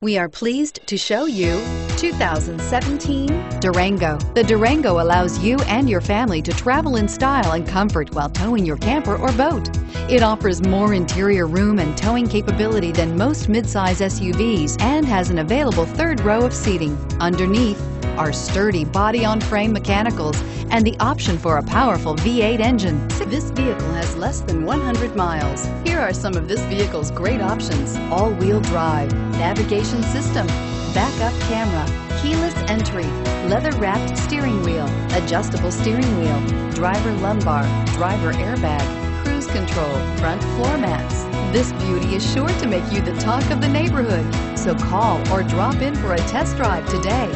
We are pleased to show you 2017 Durango. The Durango allows you and your family to travel in style and comfort while towing your camper or boat. It offers more interior room and towing capability than most midsize SUVs and has an available third row of seating. Underneath are sturdy body-on-frame mechanicals and the option for a powerful V8 engine. This vehicle has less than 100 miles. Here are some of this vehicle's great options. All-wheel drive, navigation system, backup camera, keyless entry, leather-wrapped steering wheel, adjustable steering wheel, driver lumbar, driver airbag, cruise control, front floor mats. This beauty is sure to make you the talk of the neighborhood. So call or drop in for a test drive today.